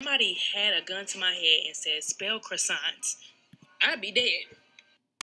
somebody had a gun to my head and said spell croissants, I'd be dead.